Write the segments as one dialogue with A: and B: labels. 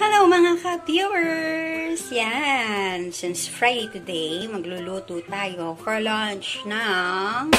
A: Hello mga ka-viewers! Yan! Since Friday today, magluluto tayo for lunch ng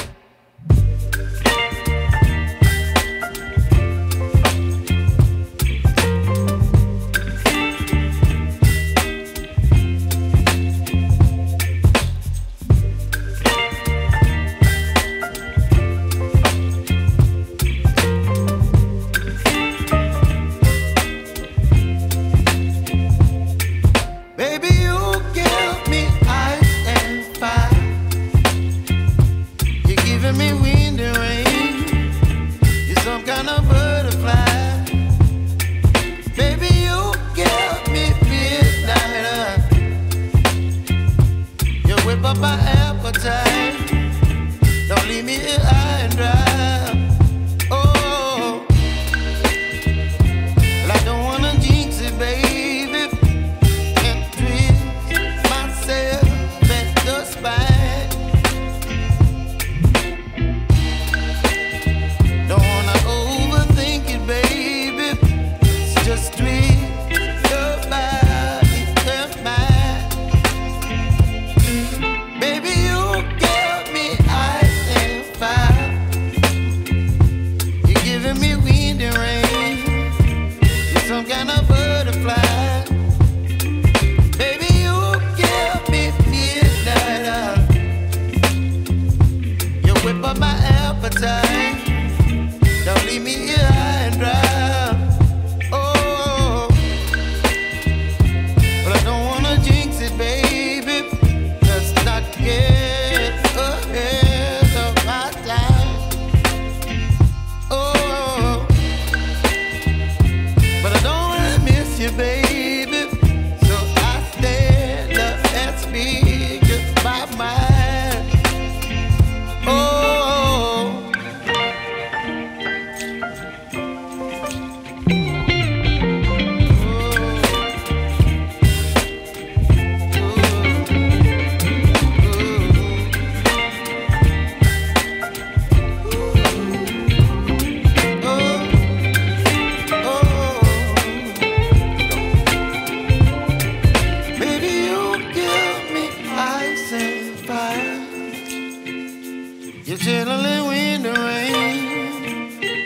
B: me some kind of